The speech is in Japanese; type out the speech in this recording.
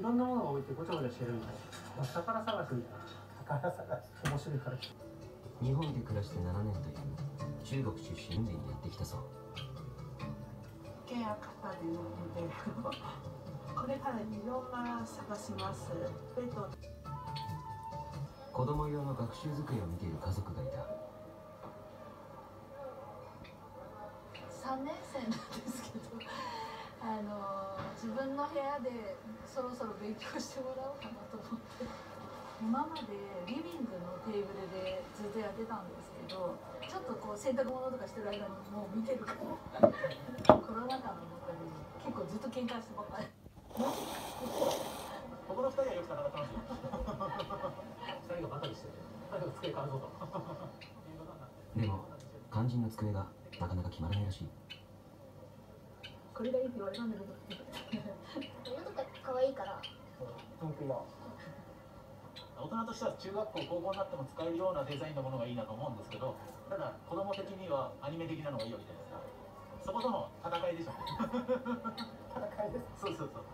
いろんなものが置いてごちゃごちゃしてるんで、まあ、宝探しみたいな宝探し面白いから日本で暮らして7年という。中国出身でやってきたそう。ケア型で乗っててこれからいろんな探します。ペット。子供用の学習机を見ている家族がいた。3年生なんですけど。あの自分の部屋でそろそろ勉強してもらおうかなと思って。今までリビングのテーブルでずっとやってたんですけどちょっとこう洗濯物とかしてる間にもう見てるからコロナ禍の中で結構ずっと喧嘩してばっかり。ここの二人はよく戦ってますよ二人がバカにして二人が机買うぞ。とでも肝心の机がなかなか決まらないらしいこれがいいって言われたんだけど。色とか可愛いから。本当だ大人としては中学校高校になっても使えるようなデザインのものがいいなと思うん。ですけどただ子供的にはアニメ的なのがいいわけじゃないですかそことの戦いでしょ戦いですそうそうそう